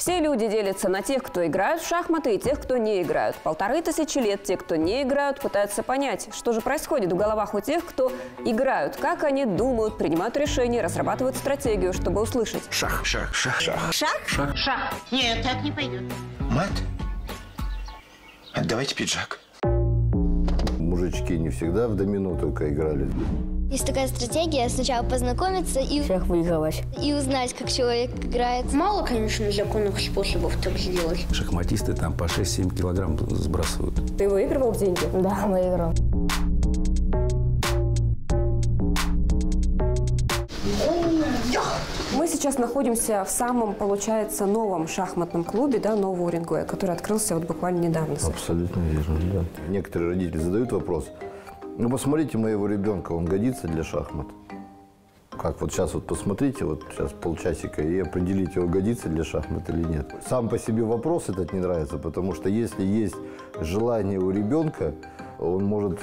Все люди делятся на тех, кто играют в шахматы, и тех, кто не играют. Полторы тысячи лет те, кто не играют, пытаются понять, что же происходит в головах у тех, кто играют, как они думают, принимают решения, разрабатывают стратегию, чтобы услышать. Шах, шах, шах, шах. Шаг? Шах. Шаг. Нет, так не пойдет. Мат, отдавайте пиджак. Мужички не всегда в домино только играли. Есть такая стратегия сначала познакомиться и, всех выигрывать. и узнать, как человек играет. Мало, конечно, законных способов так сделать. Шахматисты там по 6-7 килограмм сбрасывают. Ты выигрывал деньги? Да, выиграл. Мы сейчас находимся в самом, получается, новом шахматном клубе, да, Нового Уренгоя, который открылся вот буквально недавно. Абсолютно верно, да. Некоторые родители задают вопрос, ну посмотрите моего ребенка, он годится для шахмат? Как вот сейчас вот посмотрите, вот сейчас полчасика, и определите, он годится для шахмат или нет. Сам по себе вопрос этот не нравится, потому что если есть желание у ребенка, он может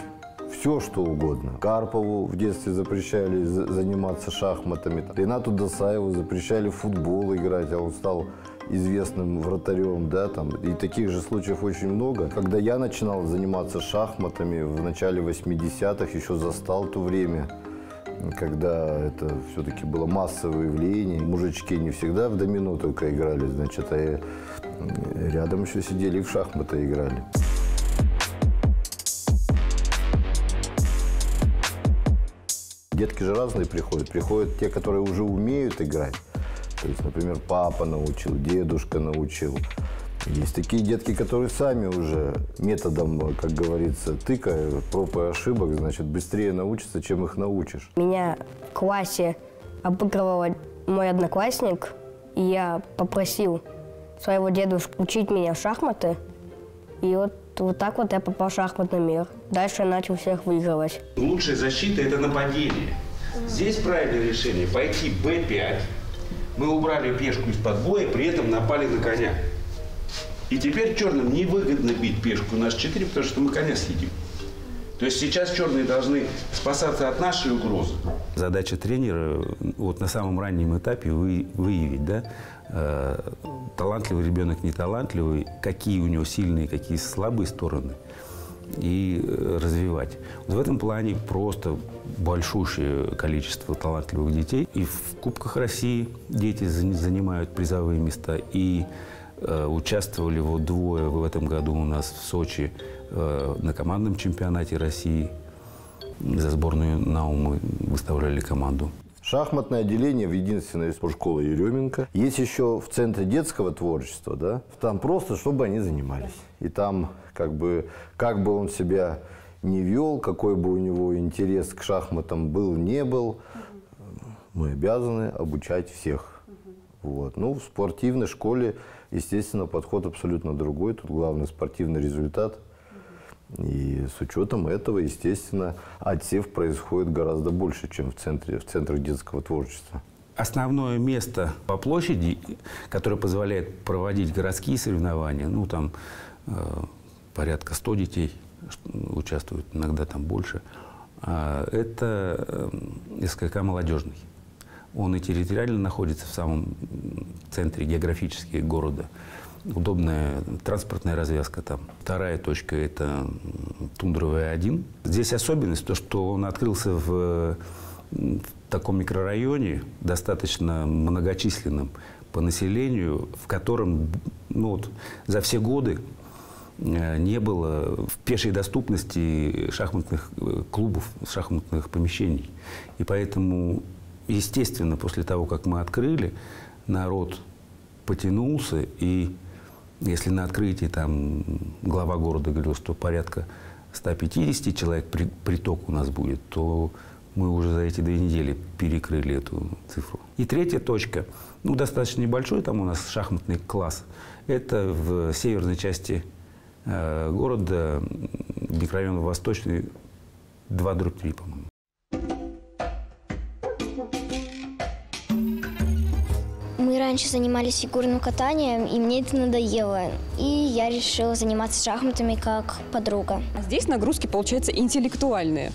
все, что угодно. Карпову в детстве запрещали за- заниматься шахматами. Ренату Досаеву запрещали футбол играть, а он стал известным вратарем, да, там. И таких же случаев очень много. Когда я начинал заниматься шахматами в начале 80-х, еще застал то время, когда это все-таки было массовое явление. Мужички не всегда в домино только играли, значит, а э, рядом еще сидели и в шахматы играли. Детки же разные приходят. Приходят те, которые уже умеют играть. То есть, например, папа научил, дедушка научил. Есть такие детки, которые сами уже методом, как говорится, тыка, проб и ошибок, значит, быстрее научатся, чем их научишь. Меня в классе обыгрывал мой одноклассник, и я попросил своего дедушку учить меня в шахматы. И вот, вот так вот я попал в шахматный мир. Дальше я начал всех выигрывать. Лучшая защита – это нападение. Здесь правильное решение – пойти b5. Мы убрали пешку из-под боя, при этом напали на коня. И теперь черным невыгодно бить пешку на h4, потому что мы коня съедим. То есть сейчас черные должны спасаться от нашей угрозы. Задача тренера вот на самом раннем этапе вы, выявить, да, э, талантливый ребенок, не талантливый, какие у него сильные, какие слабые стороны, и э, развивать. Вот в этом плане просто большущее количество талантливых детей. И в Кубках России дети за- занимают призовые места, и э, участвовали вот двое в этом году у нас в Сочи э, на командном чемпионате России. За сборную Наумы выставляли команду. Шахматное отделение в единственной спортшколе Еременко. Есть еще в Центре детского творчества, да, там просто, чтобы они занимались. И там, как бы, как бы он себя не вел, какой бы у него интерес к шахматам был, не был, мы обязаны обучать всех. Вот. Ну, в спортивной школе, естественно, подход абсолютно другой. Тут главный спортивный результат. И с учетом этого, естественно, отсев происходит гораздо больше, чем в, центре, в центрах детского творчества. Основное место по площади, которое позволяет проводить городские соревнования, ну, там э, порядка 100 детей участвуют, иногда там больше, а, это э, СКК «Молодежный». Он и территориально находится в самом центре географически города. Удобная транспортная развязка там. Вторая точка – это Тундровая 1. Здесь особенность то, что он открылся в, в таком микрорайоне, достаточно многочисленном по населению, в котором ну, вот, за все годы э, не было в пешей доступности шахматных э, клубов, шахматных помещений. И поэтому, естественно, после того, как мы открыли, народ потянулся, и если на открытии там глава города говорил, что порядка 150 человек при- приток у нас будет, то мы уже за эти две недели перекрыли эту цифру. И третья точка, ну, достаточно небольшой, там у нас шахматный класс, это в северной части э, города, микрорайон Восточный, 2 дробь 3, по-моему. Раньше занимались фигурным катанием, и мне это надоело. И я решила заниматься шахматами как подруга. А здесь нагрузки, получается, интеллектуальные.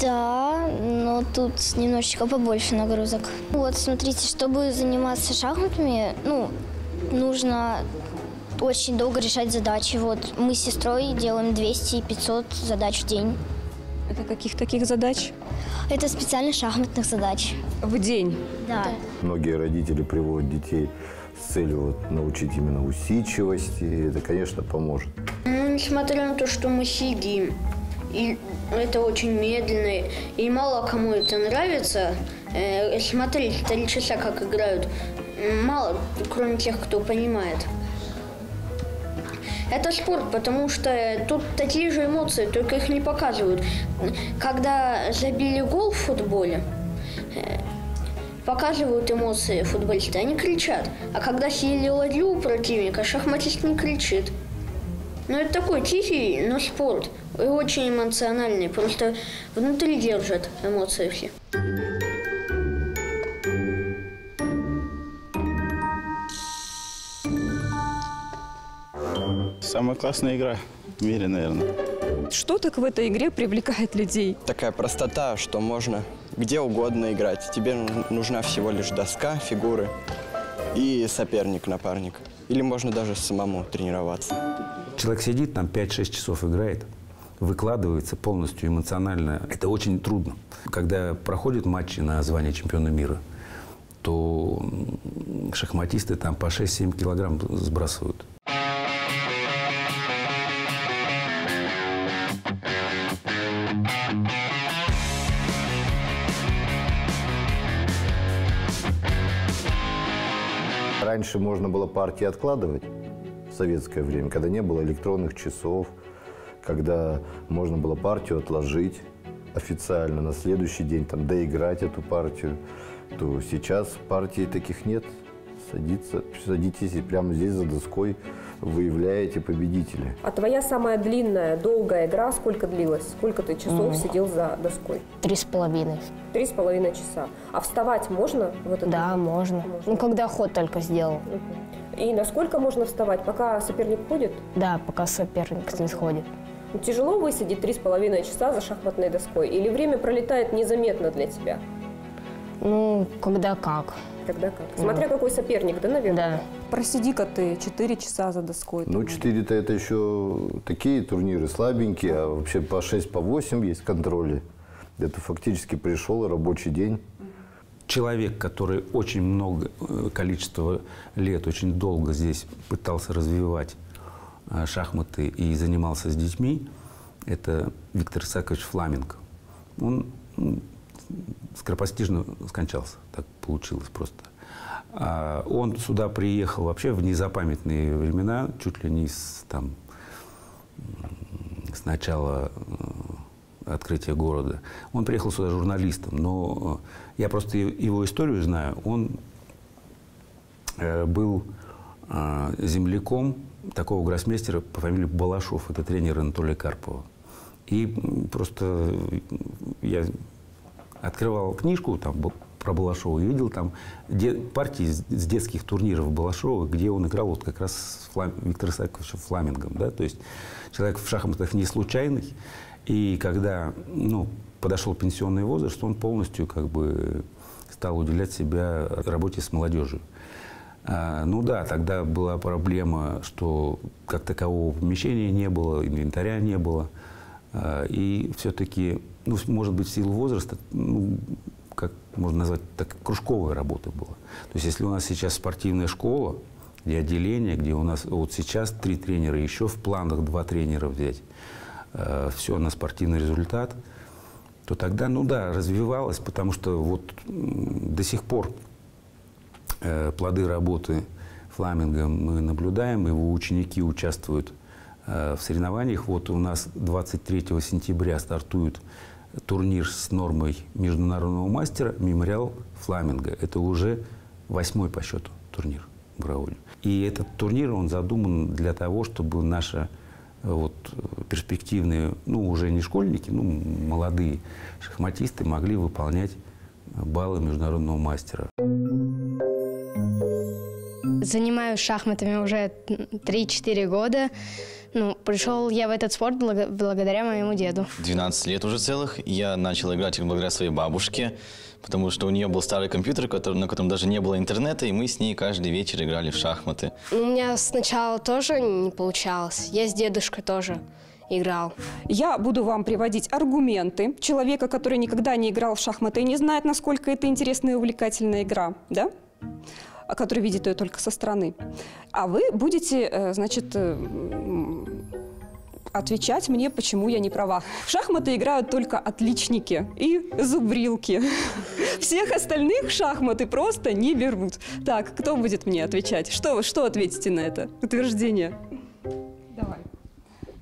Да, но тут немножечко побольше нагрузок. Вот, смотрите, чтобы заниматься шахматами, ну, нужно очень долго решать задачи. Вот мы с сестрой делаем 200 и 500 задач в день. Это каких таких задач? Это специально шахматных задач. В день. Да. Многие родители приводят детей с целью вот, научить именно усидчивости, и это, конечно, поможет. Ну, несмотря на то, что мы сидим, и это очень медленно, и мало кому это нравится, э, смотреть три часа, как играют, мало, кроме тех, кто понимает. Это спорт, потому что тут такие же эмоции, только их не показывают. Когда забили гол в футболе, э, показывают эмоции футболисты, они кричат. А когда съели ладью у противника, шахматист не кричит. Ну, это такой тихий, но спорт. И очень эмоциональный. Просто внутри держат эмоции все. Самая классная игра в мире, наверное. Что так в этой игре привлекает людей? Такая простота, что можно где угодно играть. Тебе ну- нужна всего лишь доска, фигуры и соперник, напарник. Или можно даже самому тренироваться. Человек сидит там 5-6 часов играет, выкладывается полностью эмоционально. Это очень трудно. Когда проходят матчи на звание чемпиона мира, то шахматисты там по 6-7 килограмм сбрасывают. Раньше можно было партии откладывать в советское время, когда не было электронных часов, когда можно было партию отложить официально на следующий день, там, доиграть эту партию, то сейчас партий таких нет. Садится, садитесь и прямо здесь за доской выявляете победителя. А твоя самая длинная, долгая игра сколько длилась? Сколько ты часов Мгм. сидел за доской? Три с половиной. Три с половиной часа. А вставать можно в этот Да, можно. Ну, когда ход только сделал. И насколько можно вставать, пока соперник ходит? Да, пока соперник не сходит. Ну, Тяжело высидеть три с половиной часа за шахматной доской? Или время пролетает незаметно для тебя? Ну, когда как. Когда как? Смотря какой соперник, да, наверное? Да. Просиди-ка ты 4 часа за доской. Ну, 4-то это еще такие турниры слабенькие, а вообще по 6, по 8 есть контроли. Это фактически пришел рабочий день. Человек, который очень много э, количество лет, очень долго здесь пытался развивать э, шахматы и занимался с детьми, это Виктор Исакович Фламенко. Он скоропостижно скончался, так получилось просто. А Он сюда приехал вообще в незапамятные времена, чуть ли не с, там, с начала э, открытия города. Он приехал сюда журналистом, но э, я просто его историю знаю. Он э, был земляком такого гроссмейстера по фамилии Балашов. Это тренер Анатолия Карпова. И просто я открывал книжку там б- про Балашова и видел там де- партии с, детских турниров Балашова, где он играл вот как раз с Флам... Виктором Исааковичем Фламингом. Да? То есть человек в шахматах не случайный. И когда ну, подошел пенсионный возраст, он полностью как бы стал уделять себя работе с молодежью. А, ну да, тогда была проблема, что как такового помещения не было, инвентаря не было. А, и все-таки, ну, может быть, в силу возраста, ну, как можно назвать, так кружковая работа была. То есть если у нас сейчас спортивная школа, где отделение, где у нас вот сейчас три тренера, еще в планах два тренера взять, все на спортивный результат, то тогда, ну да, развивалось, потому что вот до сих пор э, плоды работы Фламинга мы наблюдаем, его ученики участвуют э, в соревнованиях. Вот у нас 23 сентября стартует турнир с нормой международного мастера «Мемориал Фламинга». Это уже восьмой по счету турнир в Брауле. И этот турнир, он задуман для того, чтобы наша э, вот, э, перспективные, ну, уже не школьники, ну, молодые шахматисты могли выполнять баллы международного мастера. Занимаюсь шахматами уже 3-4 года. Ну, пришел я в этот спорт благо- благодаря моему деду. 12 лет уже целых. Я начал играть благодаря своей бабушке, потому что у нее был старый компьютер, который- на котором даже не было интернета, и мы с ней каждый вечер играли в шахматы. У меня сначала тоже не получалось. Я с дедушкой тоже играл. Я буду вам приводить аргументы человека, который никогда не играл в шахматы и не знает, насколько это интересная и увлекательная игра, да? А который видит ее только со стороны. А вы будете, э, значит, э, отвечать мне, почему я не права. В шахматы играют только отличники и зубрилки. Всех остальных шахматы просто не берут. Так, кто будет мне отвечать? Что, что ответите на это утверждение? Давай.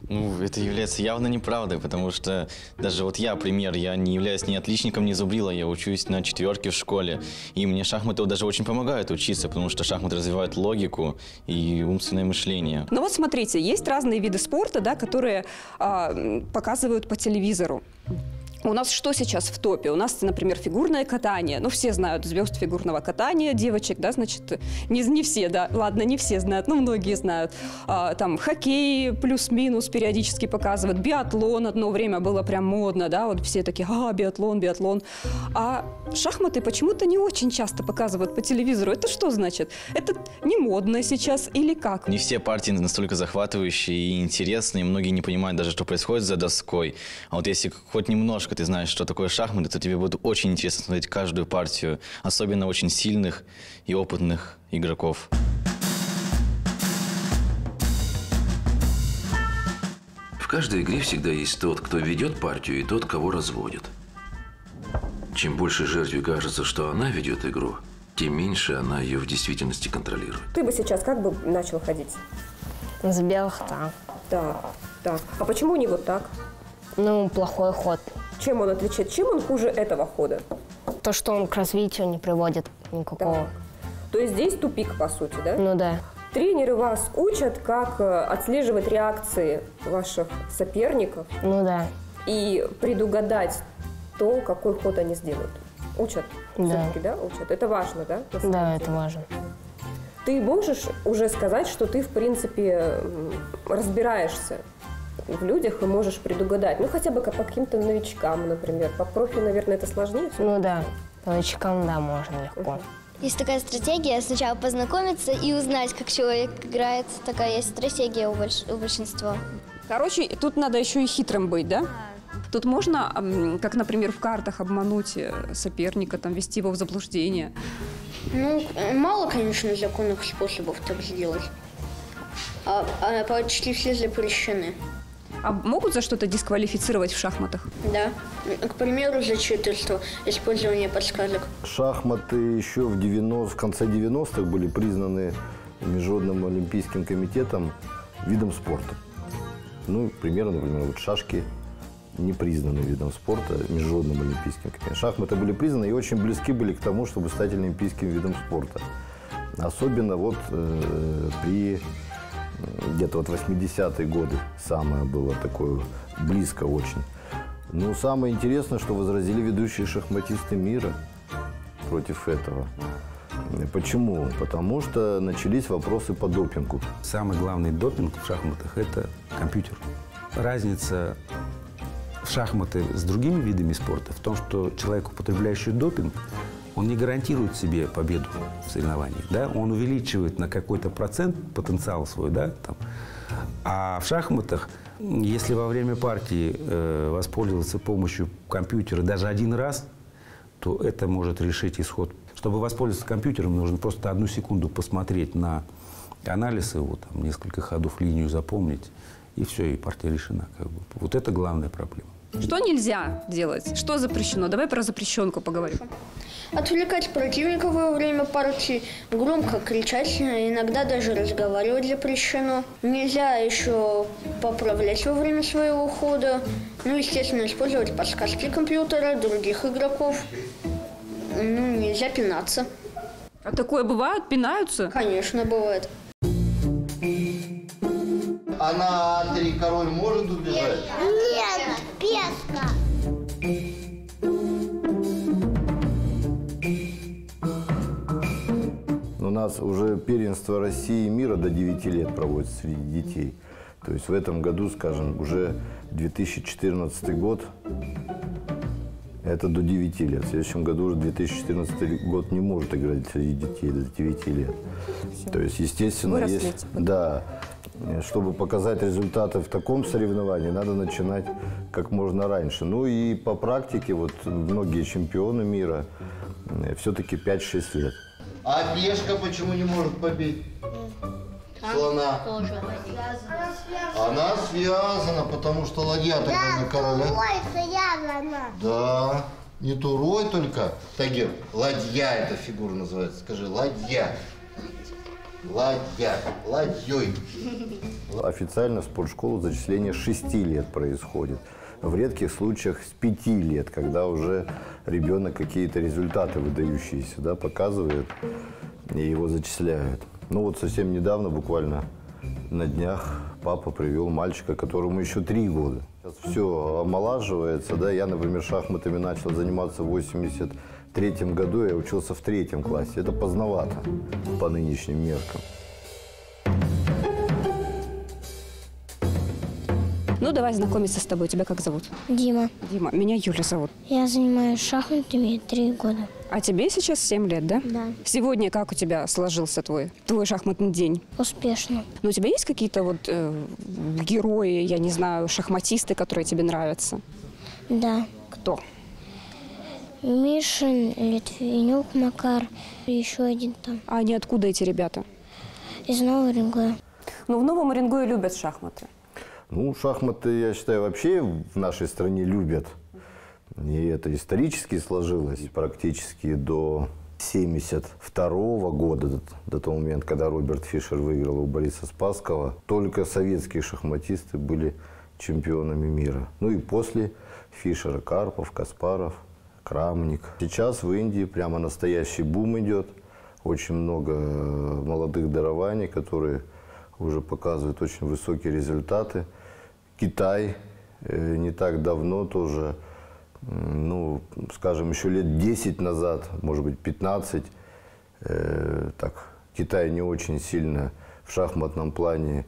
Ну, это является явно неправдой, потому что даже вот я, пример, я не являюсь ни отличником, ни зубрила, я учусь на четверке в школе, и мне шахматы даже очень помогают учиться, потому что шахматы развивают логику и умственное мышление. Ну вот смотрите, есть разные виды спорта, да, которые а, показывают по телевизору. У нас что сейчас в топе? У нас, например, фигурное катание. Ну, все знают звезд фигурного катания, девочек, да, значит, не, не все, да, ладно, не все знают, но многие знают. А, там хоккей плюс-минус периодически показывают, биатлон одно время было прям модно, да, вот все такие, а, биатлон, биатлон. А шахматы почему-то не очень часто показывают по телевизору. Это что значит? Это не модно сейчас или как? Не все партии настолько захватывающие и интересные, многие не понимают даже, что происходит за доской. А вот если хоть немножко ты знаешь, что такое шахматы, то тебе будет очень интересно смотреть каждую партию, особенно очень сильных и опытных игроков. В каждой игре всегда есть тот, кто ведет партию, и тот, кого разводит. Чем больше жертве кажется, что она ведет игру, тем меньше она ее в действительности контролирует. Ты бы сейчас как бы начал ходить? С белых так. Так, так. А почему не вот так? Ну, плохой ход. Чем он отличает? Чем он хуже этого хода? То, что он к развитию не приводит никакого. То есть здесь тупик, по сути, да? Ну да. Тренеры вас учат, как э, отслеживать реакции ваших соперников Ну да. и предугадать то, какой ход они сделают. Учат? Да. Все-таки, да, учат? Это важно, да? Да, деле? это важно. Ты можешь уже сказать, что ты, в принципе, разбираешься в людях и можешь предугадать. Ну, хотя бы как по каким-то новичкам, например. По профи, наверное, это сложнее. Ну да. По новичкам, да, можно легко. Есть такая стратегия, сначала познакомиться и узнать, как человек играет. Такая есть стратегия у, больш- у большинства. Короче, тут надо еще и хитрым быть, да? Тут можно, как, например, в картах обмануть э, соперника, там, ввести его в заблуждение. Ну, мало, конечно, законных способов так сделать. А, а почти все запрещены. А могут за что-то дисквалифицировать в шахматах? Да. К примеру, за читерство, использование подсказок. Шахматы еще в, 90, в конце 90-х были признаны Международным олимпийским комитетом видом спорта. Ну, примерно, например, вот шашки не признаны видом спорта Международным олимпийским комитетом. Шахматы были признаны и очень близки были к тому, чтобы стать олимпийским видом спорта. Особенно вот э, при где-то вот 80-е годы самое было такое близко очень. Ну, самое интересное, что возразили ведущие шахматисты мира против этого. Почему? Потому что начались вопросы по допингу. Самый главный допинг в шахматах – это компьютер. Разница в шахматы с другими видами спорта в том, что человек, употребляющий допинг, он не гарантирует себе победу в соревнованиях. Да? Он увеличивает на какой-то процент потенциал свой. Да? Там. А в шахматах, если во время партии э, воспользоваться помощью компьютера даже один раз, то это может решить исход. Чтобы воспользоваться компьютером, нужно просто одну секунду посмотреть на анализ его, там, несколько ходов, линию запомнить, и все, и партия решена. Как бы. Вот это главная проблема. Что нельзя делать? Что запрещено? Давай про запрещенку поговорим. Отвлекать противника во время партии, громко кричать, иногда даже разговаривать запрещено. Нельзя еще поправлять во время своего хода. Ну, естественно, использовать подсказки компьютера, других игроков. Ну, нельзя пинаться. А такое бывает? Пинаются? Конечно, бывает. А на три король может убежать? Нет, песка. У нас уже первенство России и мира до 9 лет проводится среди детей. То есть в этом году, скажем, уже 2014 год, это до 9 лет. В следующем году уже 2014 год не может играть среди детей до 9 лет. То есть, естественно, Выросли есть... Да. Чтобы показать результаты в таком соревновании, надо начинать как можно раньше. Ну и по практике, вот многие чемпионы мира все-таки 5-6 лет. А пешка почему не может побить? Слона. Она связана, потому что ладья тогда на короле. Да. Не турой только. Тагир, ладья эта фигура называется. Скажи, ладья. Ладья. Ладьей. Официально в спортшколу зачисление с 6 лет происходит. В редких случаях с 5 лет, когда уже ребенок какие-то результаты выдающиеся да, показывает, и его зачисляют. Ну вот совсем недавно, буквально на днях, папа привел мальчика, которому еще три года. Сейчас все омолаживается, да. Я, например, шахматами начал заниматься в 83 году, я учился в третьем классе. Это поздновато по нынешним меркам. Ну, давай знакомиться с тобой. Тебя как зовут? Дима. Дима. Меня Юля зовут. Я занимаюсь шахматами три года. А тебе сейчас 7 лет, да? Да. Сегодня как у тебя сложился твой, твой шахматный день? Успешно. Ну, у тебя есть какие-то вот э, герои, я не знаю, шахматисты, которые тебе нравятся? Да. Кто? Мишин, Литвинюк, Макар, и еще один там. А они откуда эти ребята? Из Нового Уренгоя. Ну, в Новом Уренгое любят шахматы. Ну, шахматы, я считаю, вообще в нашей стране любят. И это исторически сложилось практически до 72 года, до, до того момента, когда Роберт Фишер выиграл у Бориса Спасского. Только советские шахматисты были чемпионами мира. Ну и после Фишера Карпов, Каспаров, Крамник. Сейчас в Индии прямо настоящий бум идет. Очень много молодых дарований, которые уже показывают очень высокие результаты. Китай э, не так давно тоже, ну, скажем, еще лет 10 назад, может быть, 15, э, так, Китай не очень сильно в шахматном плане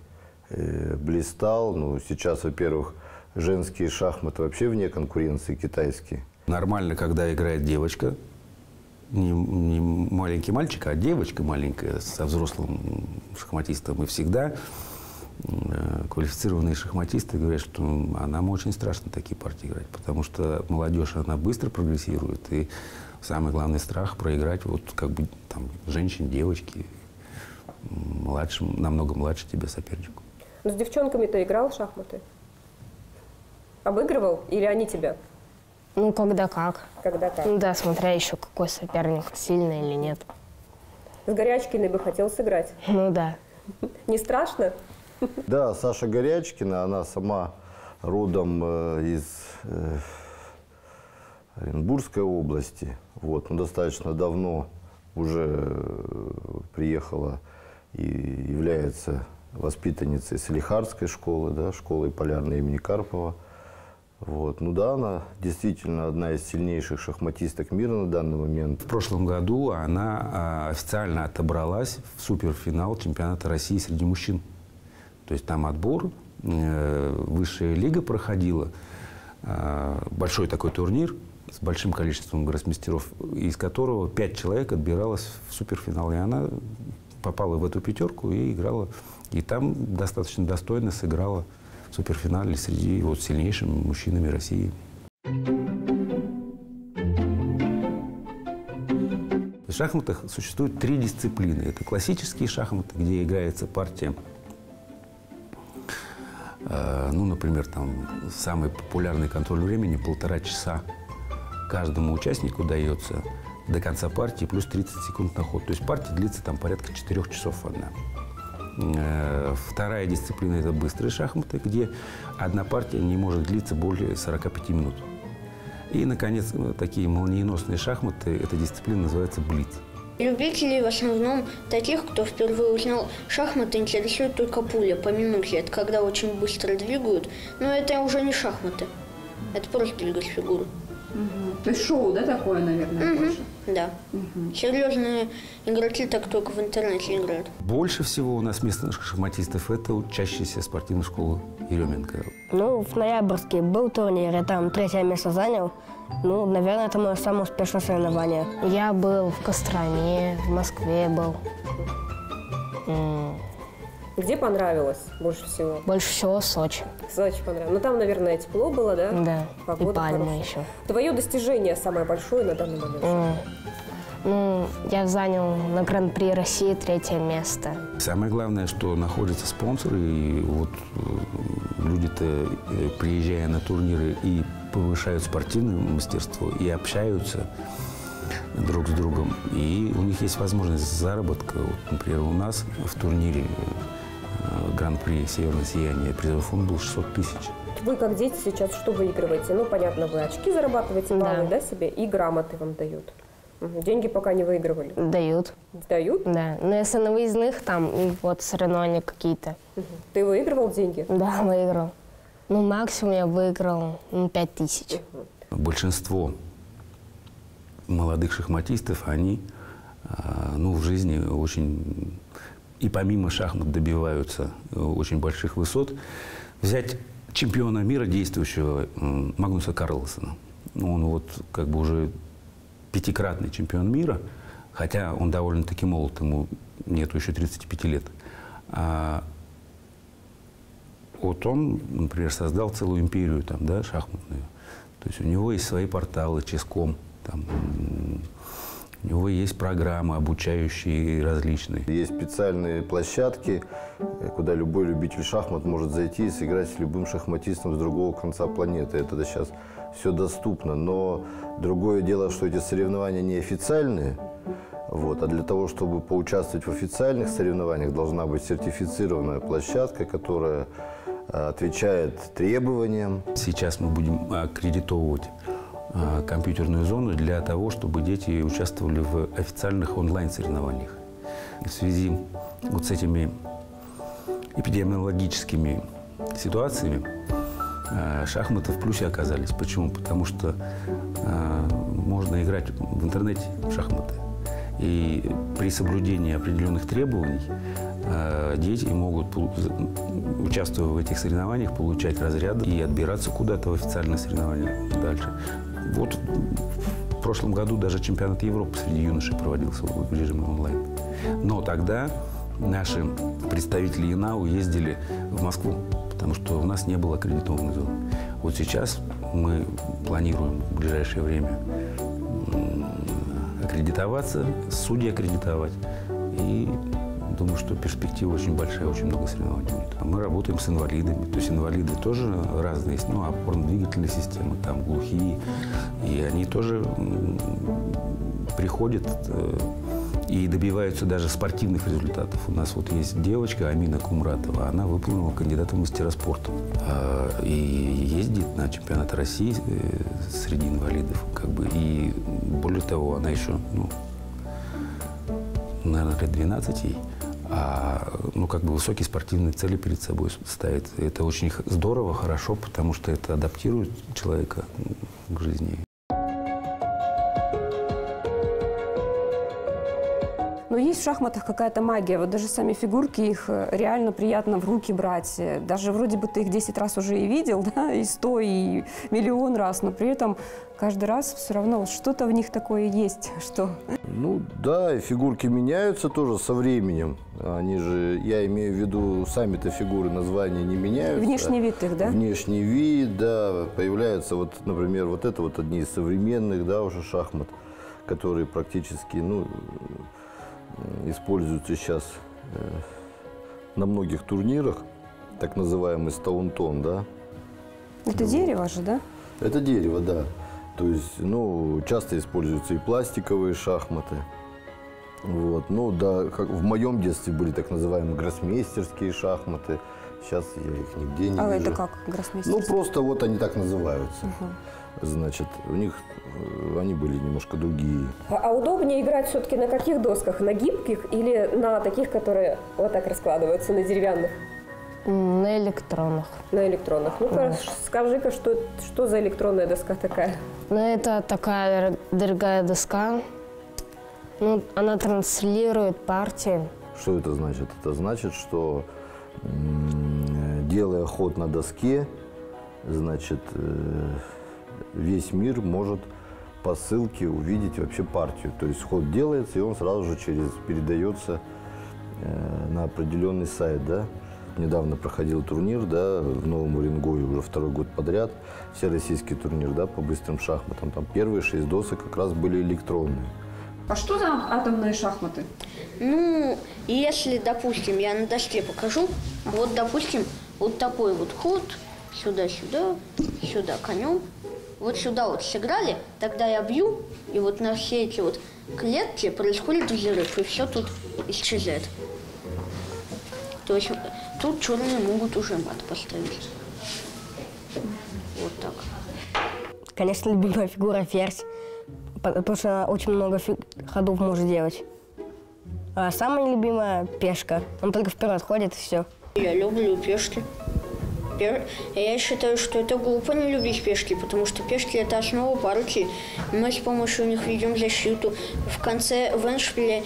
э, блистал. Ну, сейчас, во-первых, женские шахматы вообще вне конкуренции китайские. Нормально, когда играет девочка, не, не маленький мальчик, а девочка маленькая со взрослым шахматистом. И всегда э, квалифицированные шахматисты говорят, что а нам очень страшно такие партии играть, потому что молодежь, она быстро прогрессирует, и самый главный страх проиграть вот как бы там женщин, девочки, младшим, намного младше тебя сопернику. Ну, с девчонками ты играл в шахматы? Обыгрывал или они тебя? Ну, когда как. Когда как? Ну да, смотря еще какой соперник, сильный или нет. С Горячкиной бы хотел сыграть. Ну да. Не страшно? Да, Саша Горячкина, она сама родом э, из э, Оренбургской области. Вот, но достаточно давно уже э, приехала и является воспитанницей Салихардской школы, да, школы полярной имени Карпова. Вот. Ну да, она действительно одна из сильнейших шахматисток мира на данный момент. В прошлом году она а, официально отобралась в суперфинал чемпионата России среди мужчин. То есть там отбор, э, высшая лига проходила, э, большой такой турнир с большим количеством гроссмейстеров, из которого пять человек отбиралось в суперфинал. И она попала в эту пятерку и играла. И там достаточно достойно сыграла суперфинале среди вот сильнейшими мужчинами России. В шахматах существует три дисциплины. Это классические шахматы, где играется партия Э, ну, например, там самый популярный контроль времени полтора часа каждому участнику дается до конца партии плюс 30 секунд на ход. То есть партия длится там порядка 4 часов одна. Э, Вторая дисциплина – это быстрые шахматы, где одна партия не может длиться более 45 минут. И, наконец, такие молниеносные шахматы – эта дисциплина называется блиц. Любителей в основном таких, кто впервые узнал шахматы, интересует только пуля по минуте. Это когда очень быстро двигают. Но это уже не шахматы. Это просто двигать фигуру. То есть шоу, да, такое, наверное, Мгм. больше? Да. Серьезные игроки так только в интернете играют. Больше всего у нас местных шахматистов это учащиеся спортивной школы Еременко. Ну, в Ноябрьске был турнир, я там третье место занял. Ну, наверное, это мое самое успешное соревнование. Я был в Костроме, в Москве был. Где понравилось больше всего? Больше всего Сочи. Сочи понравилось. Ну, там, наверное, тепло было, да? Да, Погода и пальмы хорошая. еще. Твое достижение самое большое на данный момент? М, Ну, я занял на Гран-при России третье место. Самое главное, что находятся спонсоры, и вот э, люди-то, э, приезжая на турниры, и повышают спортивное мастерство, и общаются друг с другом, и у них есть возможность заработка. Вот, например, у нас в турнире Гран-при «Северное сияние» призовой фонд был 600 тысяч. Вы как дети сейчас что выигрываете? Ну, понятно, вы очки зарабатываете, баллы, да, себе, и грамоты вам дают. Деньги пока не выигрывали. Дают. Дают? Да. Но если на выездных, там вот соревнования какие-то. Ты выигрывал деньги? Да, выиграл. Ну, максимум я выиграл ну, пять тысяч. Большинство молодых шахматистов, они а, ну, в жизни очень и помимо шахмат добиваются э, очень больших высот. Взять чемпиона мира действующего Магнуса Карлсона. Он вот как бы уже пятикратный чемпион мира, хотя он довольно-таки молод, ему нету еще 35 лет. А вот он, например, создал целую империю там, да, шахматную. То есть у него есть свои порталы, Ческом, там, него есть программы обучающие различные. Есть специальные площадки, куда любой любитель шахмат может зайти и сыграть с любым шахматистом с другого конца планеты. Это сейчас все доступно. Но другое дело, что эти соревнования неофициальные. Вот. А для того, чтобы поучаствовать в официальных соревнованиях, должна быть сертифицированная площадка, которая э, отвечает требованиям. Сейчас мы будем аккредитовывать а, компьютерную зону для того, чтобы дети участвовали в официальных онлайн-соревнованиях. В связи вот с этими эпидемиологическими ситуациями а, шахматы в плюсе оказались. Почему? Потому что а, можно играть в интернете в шахматы. И при соблюдении определенных требований а, дети могут, участвуя в этих соревнованиях, получать разряды и отбираться куда-то в официальные соревнования дальше. Вот в прошлом году даже чемпионат Европы среди юношей проводился в режиме онлайн. Но тогда наши представители ИНАУ ездили в Москву, потому что у нас не было аккредитованной зоны. Вот сейчас мы планируем в ближайшее время аккредитоваться, судьи аккредитовать. И думаю, что перспектива очень большая, очень много соревнований будет. А мы работаем с инвалидами. То есть инвалиды тоже разные есть, ну, опорно-двигательные системы, там глухие. И они тоже приходят э, и добиваются даже спортивных результатов. У нас вот есть девочка Амина Кумратова, она выполнила кандидата в мастера спорта. А, И ездит на чемпионат России э, среди инвалидов. Как бы. И более того, она еще, ну, наверное, лет 12 ей, а, ну, как бы высокие спортивные цели перед собой ставит. Это очень здорово, хорошо, потому что это адаптирует человека к жизни. Есть в шахматах какая-то магия. Вот даже сами фигурки, их э, реально приятно в руки брать. Даже вроде бы ты их 10 раз уже и видел, да, и 100, и миллион раз, но при этом каждый раз все равно что-то в них такое есть, что... Ну да, и фигурки меняются тоже со временем. Они же, я имею в виду, сами-то фигуры названия не меняются. Внешний вид их, да? Внешний вид, да, появляются вот, например, вот это вот одни из современных, да, уже шахмат, которые практически, ну, э, используются сейчас э, на многих турнирах, так называемый стаунтон, да. Это дерево же, да? Это дерево, да. То есть, ну, часто используются и пластиковые шахматы. Вот. Ну, да, как в моем детстве были так называемые гроссмейстерские шахматы. Сейчас я их нигде не а вижу. это как, гроссмейстер? Ну, просто вот они так называются. Мгм. Значит, у них э, они были немножко другие. А, а удобнее играть все-таки на каких досках? На гибких или на таких, которые вот так раскладываются, на деревянных? На электронных. На электронных. Ну-ка, Да. скажи-ка, что, что за электронная доска такая? Ну, это такая дорогая доска. Ну, она транслирует партии. Что это значит? Это значит, что м, делая ход на доске, значит, э, весь мир может по ссылке увидеть вообще партию. То есть ход делается, и он сразу же через передается э, на определенный сайт, да. Недавно проходил турнир, да, в Новом Уренгое уже второй год подряд, всероссийский турнир, да, по быстрым шахматам. Там первые шесть досок как раз были электронные. А что за атомные шахматы? Ну, если, допустим, я на доске покажу, вот, допустим, вот такой вот ход, сюда-сюда, сюда конем, вот сюда вот сыграли, тогда я бью, и вот на все эти вот клетки происходит взрыв, и все тут исчезает. То есть тут черные могут уже мат поставить. Вот так. Конечно, любимая фигура ферзь, по- потому что она очень много ходов может делать. А самая любимая пешка. Он только вперед ходит и все. Я люблю пешки. Пе- Я считаю, что это глупо не любить пешки, потому что пешки – это основа партии. Мы с помощью них ведем защиту. В конце в эндшпиле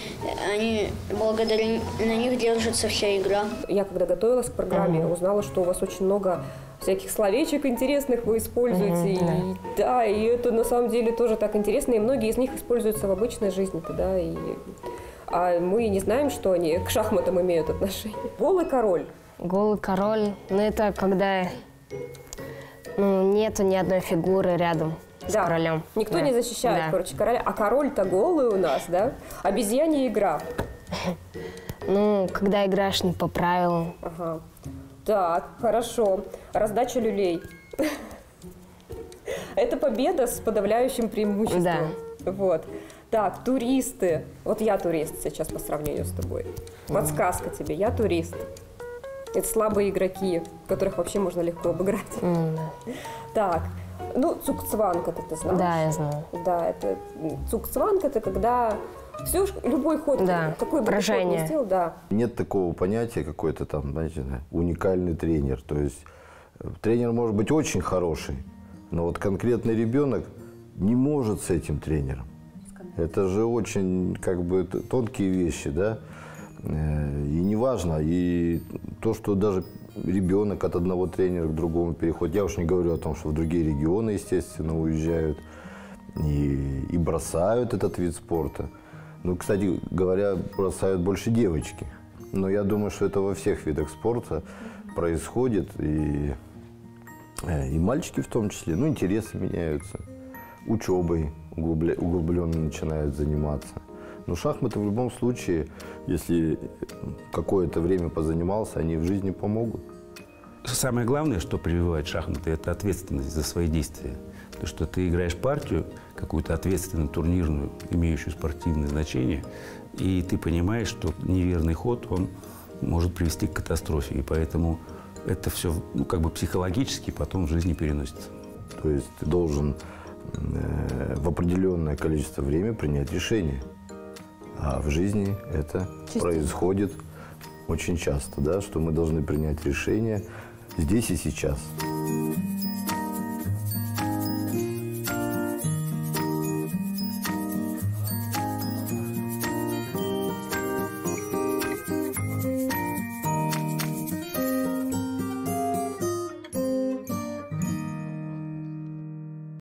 они, благодаря на них держится вся игра. Я когда готовилась к программе, узнала, что у вас очень много всяких словечек интересных вы используете. Мгм, и, да, и это на самом деле тоже так интересно, и многие из них используются в обычной жизни, да, и а мы не знаем, что они к шахматам имеют отношение. Голый король. Голый король, ну это когда ну, нету ни одной фигуры рядом с Да. королем. Никто Да. не защищает, Да. короче, короля. А король-то голый у нас, да? Обезьянья игра. Ну, когда играешь не по правилам. Ага. Так, хорошо. Раздача люлей. Это победа с подавляющим преимуществом. Да. Вот. Так, туристы. Вот я турист сейчас по сравнению с тобой. Подсказка тебе. Я турист. Это слабые игроки, которых вообще можно легко обыграть. М, Так, ну, цукцванг это ты знаешь? Да, я знаю. Да, это цукцванг это когда все, любой ход, Да, какой бы ты ход поражение. ни сделал, да. Нет такого понятия какой-то там, знаете, уникальный тренер. То есть э, тренер может быть очень хороший, но вот конкретный ребенок не может с этим тренером. Это же очень как бы тонкие вещи, да. Э, И неважно, и то, что даже ребенок от одного тренера к другому переходит. Я уж не говорю о том, что в другие регионы, естественно, уезжают и, и бросают этот вид спорта. Ну, кстати говоря, бросают больше девочки. Но я думаю, что это во всех видах спорта происходит. И, э, и мальчики в том числе. Ну, интересы меняются. Учебой углубленно начинают заниматься. Но шахматы в любом случае, если какое-то время позанимался, они в жизни помогут. Самое главное, что прививает шахматы, это ответственность за свои действия. То, что ты играешь партию, какую-то ответственную, турнирную, имеющую спортивное значение, и ты понимаешь, что неверный ход, он может привести к катастрофе. И поэтому это все ну, как бы психологически потом в жизни переносится. То есть ты должен э, в определенное количество времени принять решение. А в жизни это Частично. происходит очень часто, да, что мы должны принять решение здесь и сейчас.